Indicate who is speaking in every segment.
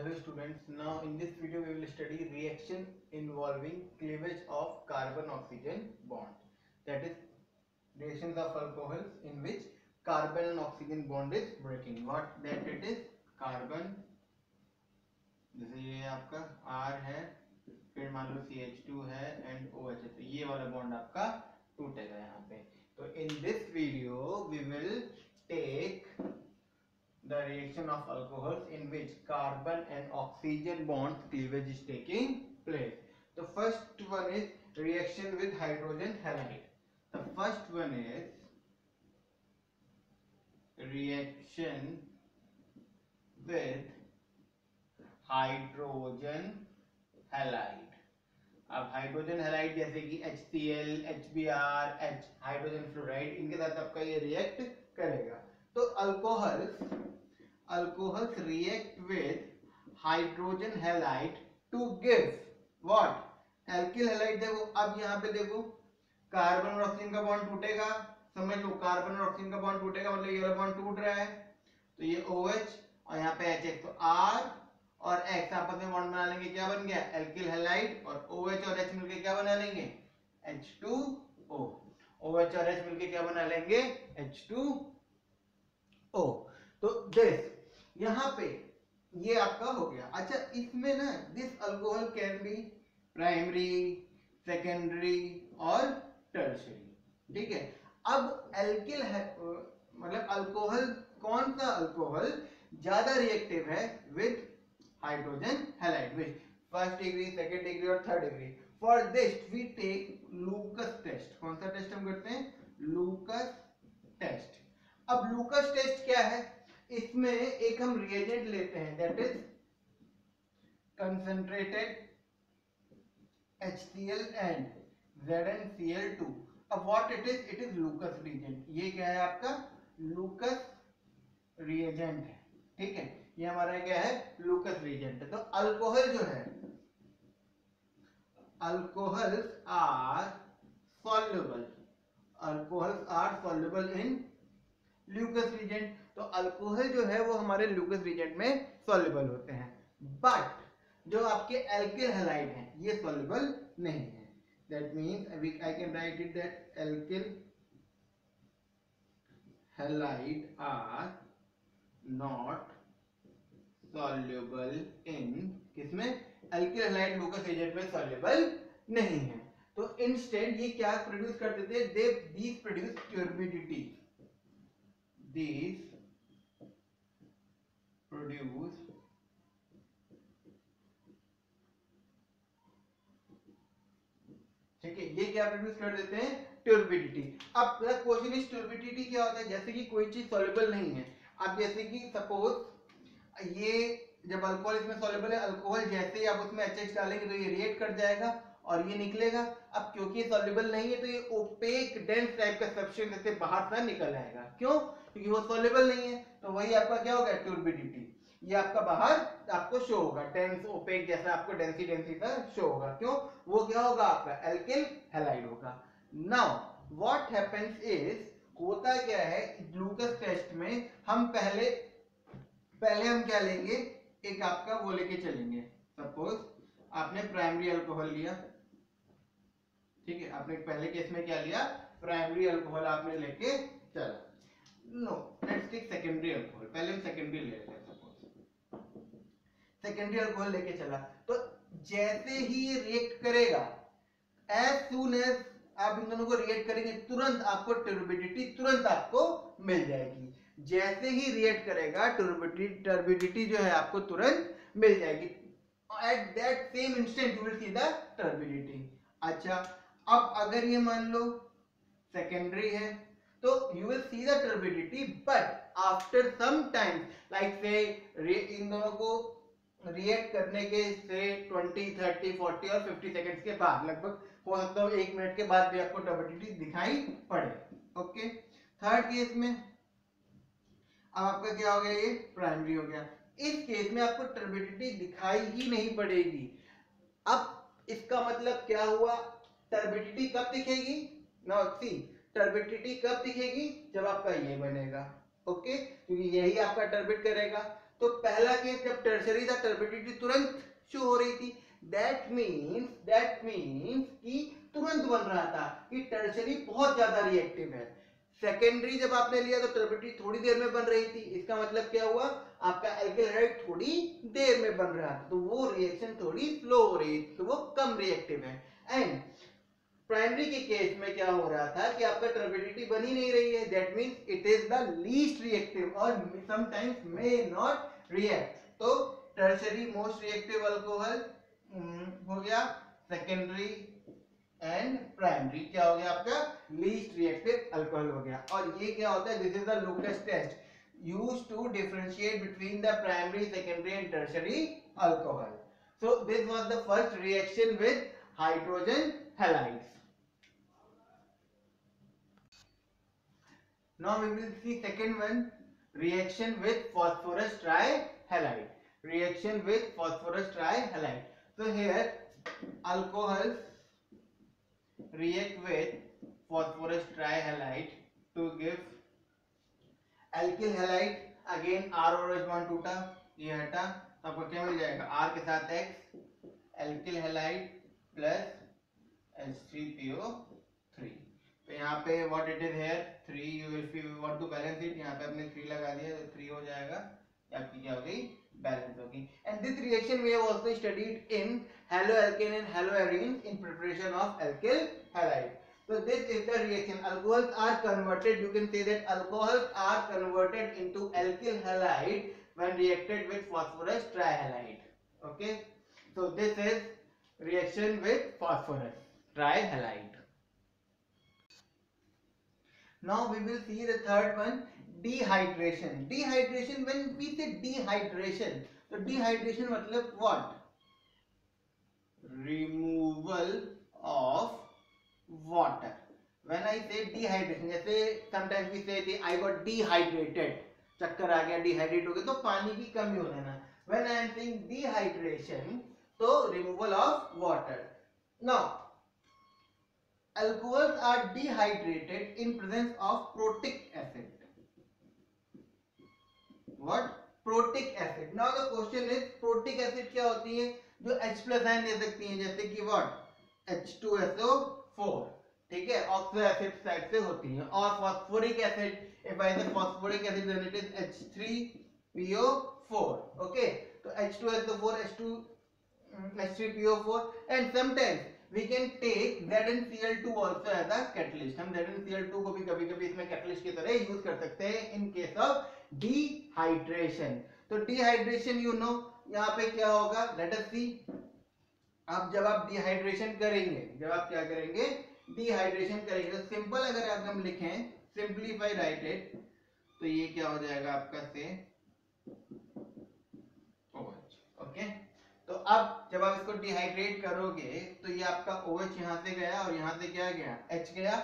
Speaker 1: Hello students, now in this video we will study reaction involving cleavage of carbon-oxygen bond. That is reactions of alcohols in which carbon and oxygen bond is breaking. What that it is? Carbon जैसे ये आपका R है फिर मान लो CH2 है and OH है तो ये वाला बॉन्ड आपका टूटेगा यहाँ पे तो in this video we will take the reaction of alcohols in which carbon and oxygen bonds cleavage is taking place. The first one is reaction with hydrogen halide. The first one is reaction with hydrogen halide. अब hydrogen halide जैसे कि HCl, HBr, H hydrogen fluoride इनके साथ आपका ये react करेगा तो alcohols alcohols react with hydrogen halide to give what alkyl halide देखो, अब यहाँ पे देखो कार्बन और ऑक्सीजन का बॉन्ड टूटेगा, समझ लो कार्बन और ऑक्सीजन का बॉन्ड टूटेगा मतलब ये बॉन्ड टूट रहा है तो ये OH और यहाँ पे HX तो R और X आपस में बॉन्ड बना लेंगे, क्या बन गया? एल्किल हैलाइड और OH और H मिलके क्या बना लेंगे? H2O OH और H मिलके क्या बना लेंगे? H2O तो दिस यहाँ पे ये आपका हो गया। अच्छा इसमें ना this alcohol can be primary secondary और टर्शरी ठीक है? अब एल्किल है मतलब अल्कोहल कौन सा अल्कोहल ज़्यादा रिएक्टिव है? With hydrogen halide which first degree second degree और third degree for this we take Lucas test कौन सा टेस्ट हम करते हैं? लूकस टेस्ट अब लूकस टेस्ट क्या है? इसमें एक हम रिएजेंट लेते हैं that is concentrated HCl and ZnCl2 अब what it is it is Lucas reagent ये क्या है आपका? लूकस रिएजेंट है। ठीक है? ये हमारा क्या है? लूकस रिएजेंट है। तो अल्कोहल जो है alcohols are soluble alcohols are soluble in Lucas reagent तो अल्कोहल जो है वो हमारे ल्यूकस रिएजेंट में सॉल्युबल होते हैं. बट जो आपके एल्किल हैलाइड हैं, ये सॉल्युबल नहीं है. That means I can write it that alkyl halide are not soluble in किसमें? एल्किल हैलाइड ल्यूकस रिएजेंट में सॉल्युबल नहीं है. तो इंस्टेंट ये क्या प्रोड्यूस कर देते हैं they these produce turbidity these produce ठीक है, ये क्या प्रोड्यूस कर देते हैं? ट्यूर्बिडिटी अब क्वेश्चन इज़ ट्यूर्बिडिटी क्या होता है? जैसे कि कोई चीज़ सॉल्युबल नहीं है। अब जैसे कि सपोज़ ये जब अल्कोहल इसमें सॉल्युबल है अल्कोहल जैसे ही आप उसमें एच डालेंगे तो ये रिएक्ट कर जाएगा। और ये निकलेगा। अब क्योंकि ये सॉल्युबल नहीं है तो ये ओपेक डेंस टाइप का सब्सटेंस ऐसे बाहर से निकल आएगा। क्यों? क्योंकि वो सॉल्युबल नहीं है तो वही आपका क्या होगा? ट्यूर्बिडिटी ये आपका बाहर आपको शो होगा। डेंस ओपेक जैसा आपको डेंसी डेंसी का शो होगा। क्यों? वो क्या होगा? आपका एल्किल हैलाइड होगा। नाउ व्हाट हैपेंस इज़ होता क्या है? ग्लूकोज टेस्ट में हम पहले पहले हम क्या लेंगे? एक आपका वो लेके चलेंगे। सपोज़ आपने प्राइमरी अल्कोहल लिया। ठीक है, आपने पहले केस में क्या लिया? प्राइमरी अल्कोहल आपने लेके चला। नो लेट्स सेकेंडरी अल्कोहल पहले सेकेंडरी ले लेते सेकेंडरी अल्कोहल लेके चला। तो जैसे ही ये रिएक्ट करेगा एज सून एज आप इन दोनों को रिएक्ट करेंगे, तुरंत आपको टर्बिडिटी तुरंत आपको मिल जाएगी। जैसे ही रिएक्ट करेगा टर्बिडिटी टर्बिडिटी जो है आपको तुरंत मिल जाएगी। At that same instant you will see the turbidity अच्छा अब अगर ये मान लो सेकेंडरी है तो you will see the but after some time like से इन दोनों को रिएक्ट करने के से 20, 30, 40 और 50 सेकंड्स के बाद लगभग हो सकता है एक मिनट के बाद भी आपको टर्बिडिटी दिखाई पड़े ओके थर्ड केस में अब आपका क्या हो गया ये? प्राइमरी हो गया। इस केस में आपको टर्बिडिटी दिखाई ही नहीं पड़ेगी। अब इसका मतलब क्या हुआ? टर्बिडिटी कब दिखेगी? नाउ सी टर्बिडिटी कब दिखेगी? जब आपका ये बनेगा। ओके क्योंकि यही आपका टर्बिट करेगा। तो पहला केस जब टर्सरी था, टर्बिडिटी तुरंत शो हो रही थी। दैट मीन्स दैट मीन्स कि तुरंत बन रहा था कि टर्सरी बहुत ज़्यादा रिएक्टिव है। सेकेंडरी जब आपने लिया तो टर्बिडिटी थोड़ी देर में बन रही थी। इसका मतलब क्या हुआ? आपका एल्किल थोड़ी देर में बन रहा था। तो वो रिएक्शन थोड़ी स्लो हो रही थी। तो वो कम रिएक्टिव है। एंड प्राइमरी के केस में क्या हो रहा था कि आपका टर्बिडिटी बन नहीं रही है। That means it is the least reactive और समटाइम्स मे नॉट रिएक्ट तो टर्शरी मोस्ट रिएक्टिव अल्कोहल हो गया सेकेंडरी एंड प्राइमरी क्या हो गया आपका? लीस्ट रिएक्टिव अल्कोहल हो गया। और ये क्या होता है? This is the Lucas test used to differentiate between the primary, secondary and tertiary alcohol. So, this was the first reaction with hydrogen halides now we will see second one reaction with phosphorus trihalide reaction with phosphorus trihalide so here alcohols react with phosphorus trihalide to give alkyl halide again r और h bond टूटा ये हटा तो आपको क्या मिल जाएगा r के साथ x alkyl halide plus H3PO3 तो यहाँ पे what it is here 3 you will if you want to balance यहाँ पे आपने 3 लगा दिया तो 3 हो जाएगा आपकी क्या हो गई बैलेंस होगी and this reaction we have also studied in haloalkane and haloarenes in preparation of alkyl halide so this is the reaction alcohols are converted you can say that alcohols are converted into alkyl halide when reacted with phosphorus trihalide okay so this is reaction with phosphorus trihalide now we will see the third one dehydration dehydration when we say dehydration so dehydration matlab what removal of water when i say dehydration जैसे sometimes we say I got dehydrated चक्कर आ गया dehydrate हो गया तो पानी की कमी हो जाना when I am saying dehydration तो removal of water now alcohols are dehydrated in presence of protic acid what protic acid now the question is protic acid क्या होती है जो H प्लस आयन दे सकती हैं जैसे कि what H2SO4 ठीक है ऑक्सो एसिड साइड से होती है और phosphoric acid I say phosphoric acid then it is H3PO4 okay so H2SO4 H2 H3PO4 and sometimes we can take ZnCl2 also as a catalyst. हम ZnCl2 को भी कभी कभी इसमें कैटलिस्ट की तरह यूज़ कर सकते हैं इन केस ऑफ़ डिहाइड्रेशन तो डिहाइड्रेशन यू नो यहाँ पे क्या होगा? लेट अस सी अब जब आप डिहाइड्रेशन करेंगे, जब आप क्या करेंगे? डिहाइड्रेशन करेंगे. तो सिंपल अगर आप हम लिखें सिंप्लीफाई राइट इट तो ये क्या हो जाएगा आपका से? ओके तो अब जब आप इसको डिहाइड्रेट करोगे तो ये आपका OH यहाँ से गया और यहाँ से क्या गया? H गया।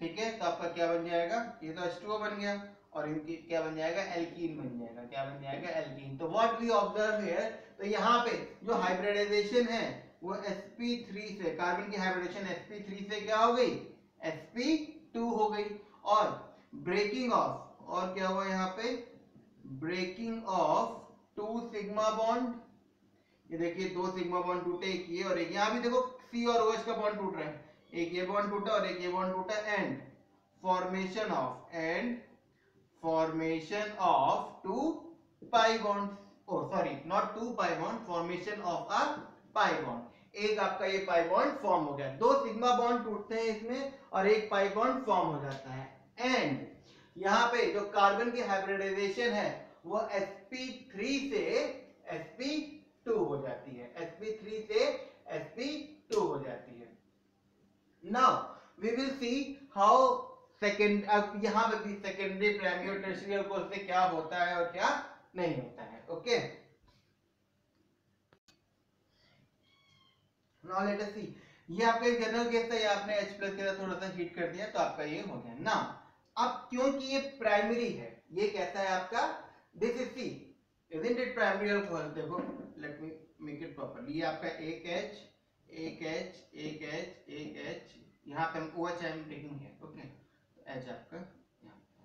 Speaker 1: ठीक है? तो आपका क्या बन जाएगा? ये तो H2O बन गया और इनकी क्या बन जाएगा? एल्कीन बन जाएगा। क्या बन जाएगा? एल्कीन तो व्हाट वी ऑब्ज़र्व हियर तो यहाँ पे जो हाइब्रिडाइजेशन है, वो sp3 से कार्बन की हाइब्रिडेशन sp3 से क्या हो गई? Sp2 हो गई। और ब्रेकिंग ऑफ़ और क्या हुआ यहाँ पे? Breaking of two sigma bond ये देखिए, दो सिग्मा बॉन्ड टूटे, एक ये और एक यहाँ भी देखो सी और OH का बॉन्ड टूट रहा है। एक ये बॉन्ड टूटा और एक ये बॉन्ड टूटा। And formation of and formation of two pi bond oh sorry not two pi bond formation of a pi bond एक आपका ये पाई बॉन्ड फॉर्म हो गया। दो सिग्मा बॉन्ड टूटते हैं इसमें और एक पाई बॉन्ड फॉर्म हो जाता है। एंड यहाँ पे जो कार्बन की हाइब्रिडाइजेशन है, वो sp3 से sp2 हो जाती है। Sp3 से sp2 हो जाती है। Now we will see how second अब यहाँ पे भी सेकेंडरी प्राइमरी और टर्शियरी अल्कोहल से क्या होता है और क्या नहीं होता है। Okay now let us see ये आपका एक जनरल केस था, ये आपने H के साथ थोड़ा सा हीट कर दिया तो आपका ये हो गया। ना अब क्योंकि ये प्राइमरी है, ये कैसा है आपका? This is see isn't it primary alcohol देखो। Let me make it properly. ये आपका एक H एक H एक H एक H. यहाँ पे हम OH I am taking here okay H आपका, यहाँ आपका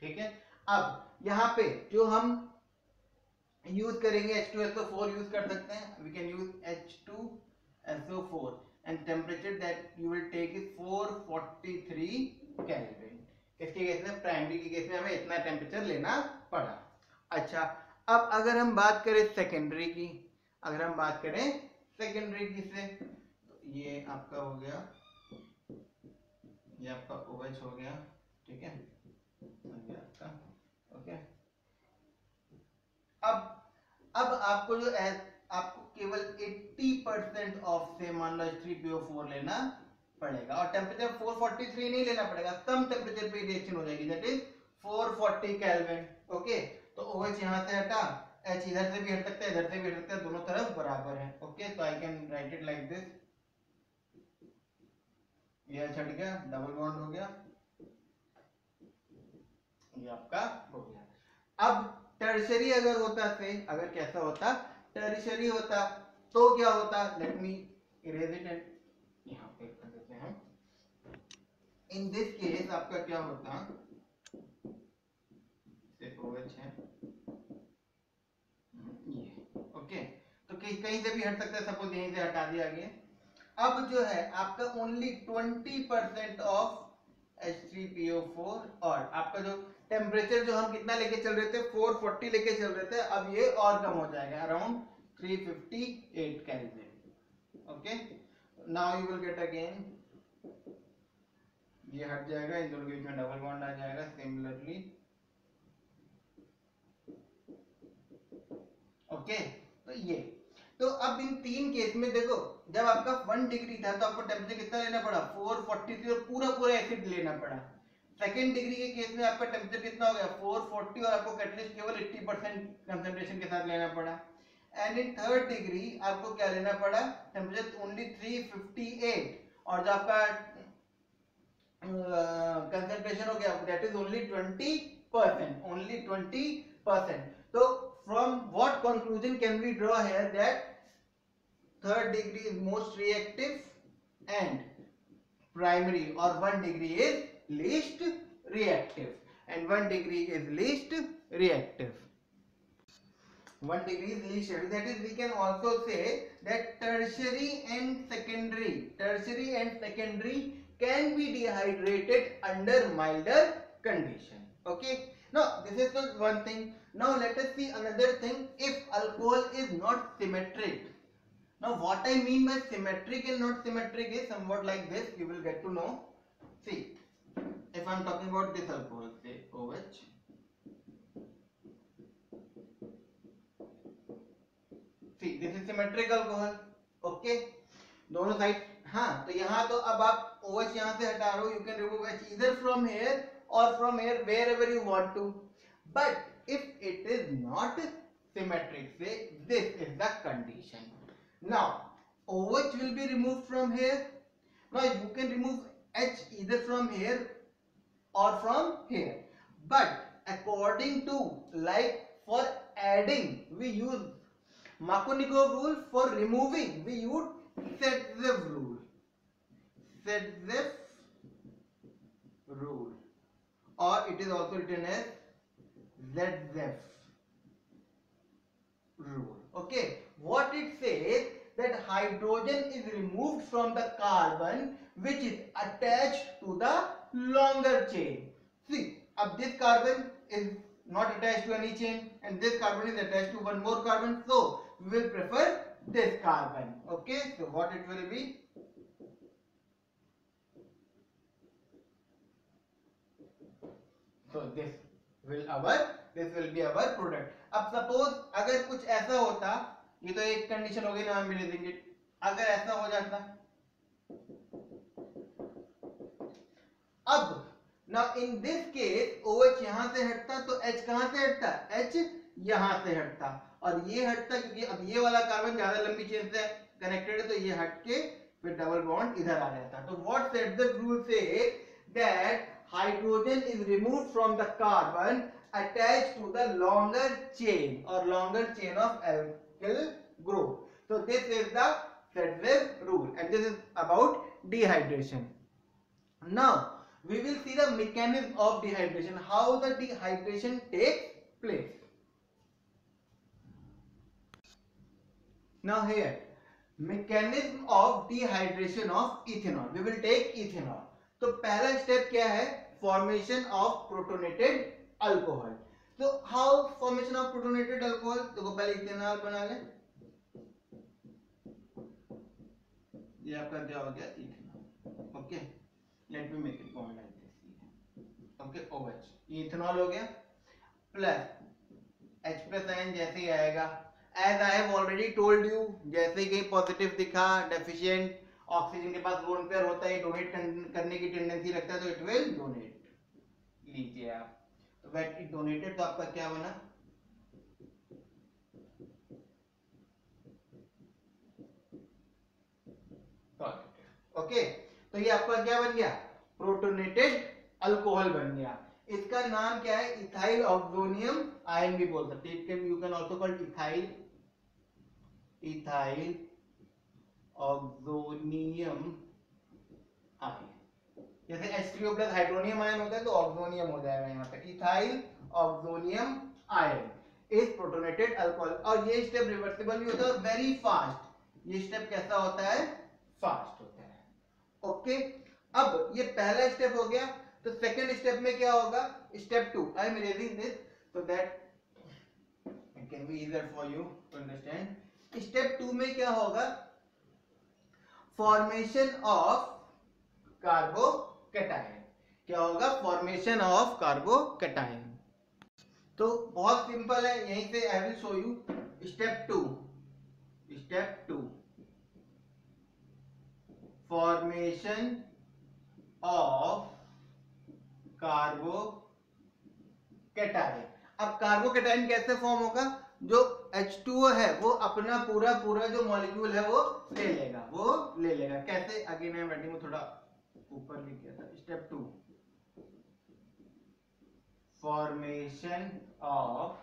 Speaker 1: ठीक है? अब, यहाँ पे जो हम यूज़ करेंगे H2SO4 यूज़ कर सकते हैं। We can use H2SO4 and temperature that you will take is 443 Kelvin. इसके केस में? प्राइमरी के केस में हमें इतना टेम्परेचर लेना पड़ा। अच्छा अब अगर हम बात करें सेकेंडरी की, अगर हम बात करें सेकेंडरी की से तो ये आपका हो गया, ये आपका OH हो गया, ठीक है? आपका, ओके? अब अब आपको जो आपको केवल 80 परसेंट ऑफ़ से मान लो H3PO4 लेना पड़ेगा, और टेम्परेचर 443 नहीं लेना पड़ेगा, कम टेम्परेचर पे रिएक्शन हो जाएगी दैट इज़ 440 केल्विन ओके? तो ओ OH यहाँ से हटा। H इधर से भी हट सकता है इधर से भी हट सकता है दोनों तरफ़ बराबर है। ओके तो I can write it like this ये हट गया डबल बॉन्ड हो गया। ये आपका हो गया। अब टर्शरी अगर होता से, अगर कैसा होता? टर्शरी होता तो क्या होता? Let me erase it and यहाँ पे कर देते हैं। इन दिस केस आपका क्या होता? OH है? ये। ओके तो कहीं से भी हट सकता है सपोज़ यहीं से हटा दिया गया। अब जो है, आपका ओनली 20 परसेंट ऑफ़ H3PO4 और आपका जो टेम्परेचर जो हम कितना लेके चल रहे थे 440 लेके चल रहे थे, अब ये और कम हो जाएगा around 358 kelvin okay now you will get again ये हट जाएगा इन दोनों के बीच में डबल बॉन्ड आ जाएगा सिमिलरली ओके? तो ये। तो अब इन तीन केस में देखो, जब आपका वन डिग्री था तो आपको टेम्परेचर कितना लेना पड़ा? 443 और पूरा पूरा एसिड लेना पड़ा। सेकेंड डिग्री के केस में आपका टेम्परेचर कितना हो गया? 440 और आपको कैटलिस्ट केवल 80 परसेंट कंसेंट्रेशन के साथ लेना पड़ा। एंड इन थर्ड डिग्री आपको क्या लेना पड़ा? टेम्परेचर ओनली 358 और जो आपका कंसेंट्रेशन हो गया that is only 20 percent only 20 percent तो from what conclusion can we draw here that third degree is most reactive and primary or one degree is least reactive and one degree is least reactive? One degree is least reactive. That is we can also say that tertiary and secondary tertiary and secondary can be dehydrated under milder condition. Okay? Now this is just one thing now let us see another thing if alcohol is not symmetric now what i mean by symmetric and not symmetric is somewhat like this you will get to know see if i'm talking about this alcohol say OH see this is symmetric alcohol okay दोनों side हाँ तो यहाँ तो अब आप OH यहाँ से हटा रहे हो you can remove H either from here or from here wherever you want to but if it is not symmetric say this is the condition. Now OH will be removed from here. Now you can remove H either from here or from here. But according to like for adding we use Makonikov rule. For removing we use Setzev rule. Setzev rule. Or it is also written as ZZEF rule. Okay, what it says that hydrogen is removed from the carbon which is attached to the longer chain. See, अब this carbon is not attached to any chain and this carbon is attached to one more carbon. So, we will prefer this carbon. Okay, so what it will be? So, this will our, this will be our product. अब suppose अगर कुछ ऐसा होता, ये तो एक condition हो गई, ना हम देंगे। अगर ऐसा हो जाता। अब ना इन दिस केस OH यहाँ से हटता तो H कहाँ से हटता? H यहाँ से हटता। और ये हटता क्योंकि अब ये वाला कार्बन ज़्यादा लंबी चेन से कनेक्टेड है तो ये हट के फिर डबल बॉन्ड इधर आ जाता। तो व्हाट सेट द रूल से that hydrogen is removed from the carbon attached to the longer chain or longer chain of alkyl group. So this is the Sedgwick rule and this is about dehydration. Now we will see the mechanism of dehydration how the dehydration takes place now here mechanism of dehydration of ethanol we will take ethanol तो पहला step क्या है? Formation of protonated alcohol तो how formation of protonated alcohol देखो पहले ethanol बना ले। ये आपका क्या हो गया? Ethanol okay let me make it bond like this okay OH ये इथेनॉल हो गया। प्लस H प्लस आयन जैसे ही आएगा। As I have already told you जैसे कहीं पॉजिटिव दिखा डेफिशिएंट ऑक्सीजन के पास लोन पेयर होता है डोनेट की टेंडेंसी रखता है तो इट विल डोनेट लीजिए आप। तो वेट, इट डोनेटेड तो आपका क्या बना? ओके तो ये आपका क्या बन गया? प्रोटोनेटेड अल्कोहल बन गया। इसका नाम क्या है? इथाइल ऑक्सोनियम आयन भी बोल सकते हैं। You can also called ethyl ethyl oxonium ion जैसे H3O प्लस हाइड्रोनियम आयन होता है तो ऑक्सोनियम हो जाएगा यहाँ पे। Ethyl, oxonium, ion. Is protonated alcohol, और ये स्टेप रिवर्सिबल भी होता है और वेरी फास्ट ये स्टेप कैसा होता है? फास्ट होता है। ओके अब ये पहला स्टेप हो गया तो सेकंड स्टेप में क्या होगा? Step two I am erasing this so that can be easier for you to understand step two में क्या होगा? फॉर्मेशन ऑफ़ कार्बोकेटाइन क्या होगा? फॉर्मेशन ऑफ़ कार्बोकेटाइन तो बहुत सिंपल है, यहीं से I will show you step two step two formation of carbocation अब कार्बोकेटाइन कैसे फॉर्म होगा? जो H2O है, वो अपना पूरा पूरा जो मॉलिक्यूल है, वो ले लेगा, वो ले लेगा। कैसे? अगेन आई एम राइटिंग थोड़ा ऊपर लिख किया था। Step two formation of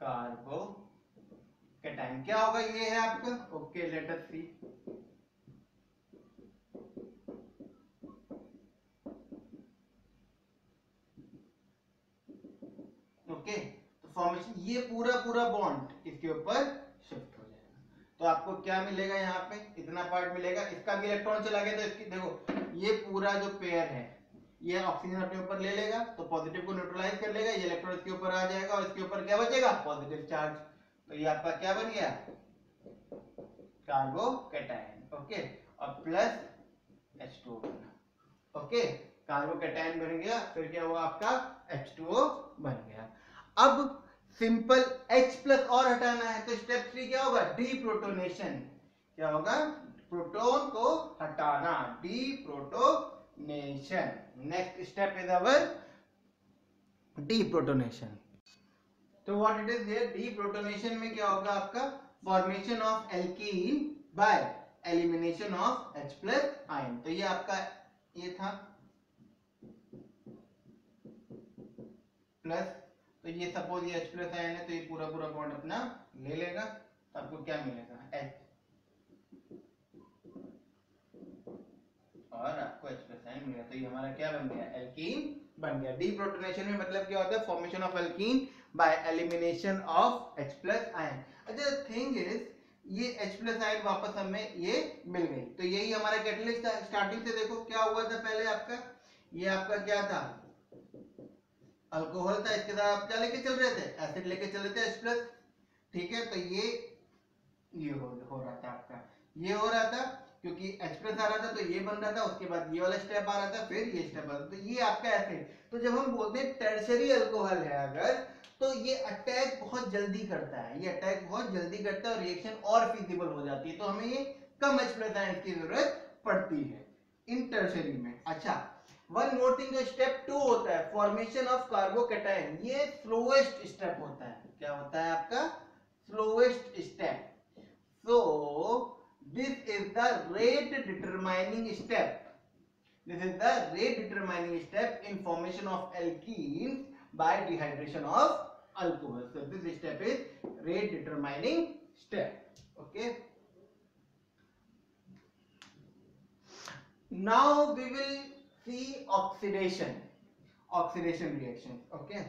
Speaker 1: carbocation क्या होगा ये है आपका? ओके लेटर सी ओके तो फॉर्मेशन ये पूरा पूरा बॉन्ड इसके ऊपर शिफ्ट तो आपको क्या मिलेगा यहाँ पे? इतना पार्ट मिलेगा। इसका भी इलेक्ट्रॉन चला गया तो इसकी, देखो, ये पूरा जो पेयर है, ये ऑक्सीजन अपने ऊपर ले लेगा तो पॉजिटिव को न्यूट्रलाइज कर लेगा, ये इलेक्ट्रॉन इसके ऊपर आ जाएगा, और इसके ऊपर क्या बचेगा? पॉजिटिव चार्ज तो ये आपका क्या बन गया? कार्बोकेटाइन ओके और प्लस H2O बना। ओके कार्बोकेटाइन बन गया, फिर क्या हुआ आपका? H2O बन गया। अब सिंपल H प्लस और हटाना है तो स्टेप थ्री क्या होगा? डी प्रोटोनेशन क्या होगा? प्रोटोन को हटाना। Deprotonation next step is our deprotonation तो what it is deprotonation में क्या होगा आपका? Formation of alkene by elimination of H plus ion तो ये आपका, ये था। प्लस तो ये सपोज़ ये H प्लस आयन है तो ये पूरा पूरा बॉन्ड अपना ले लेगा तो आपको क्या मिलेगा? H. और आपको H प्लस आयन मिलेगा। तो ये हमारा क्या बन गया? एल्कीन बन गया। डी प्रोटोनेशन में मतलब क्या होता है? Formation of alkene by elimination of H plus ion अच्छा थिंग इज़ ये H प्लस आयन वापस हमें ये मिल गई। तो यही हमारा कैटलिस्ट स्टार्टिंग से देखो, क्या हुआ था पहले आपका? ये आपका क्या था? अल्कोहल था इसके साथ आप क्या लेके चल रहे थे? एसिड लेके चल रहे थे प्लस ठीक है तो ये ये हो, हो रहा था आपका। ये हो रहा था क्योंकि प्लस आ रहा था तो ये बन रहा था उसके बाद ये वाला स्टेप आ रहा था फिर ये स्टेप आ रहा था तो ये आपका एसिड तो जब हम बोलते हैं टर्शरी अल्कोहल है अगर तो ये अटैक बहुत जल्दी करता है। ये अटैक बहुत जल्दी करता है और रिएक्शन और फिजिबल हो जाती है। तो हमें ये कम H प्लस की ज़रूरत पड़ती है इन टर्शरी में। अच्छा वन मोर थिंग जो स्टेप टू होता है फॉर्मेशन ऑफ़ कार्बोकेटाइन ये स्लोएस्ट स्टेप होता है। क्या होता है आपका? Slowest step so this is the rate determining step this is the rate determining step in formation of alkene by dehydration of alcohol so this step is rate determining step okay now, we will see oxidation oxidation reaction okay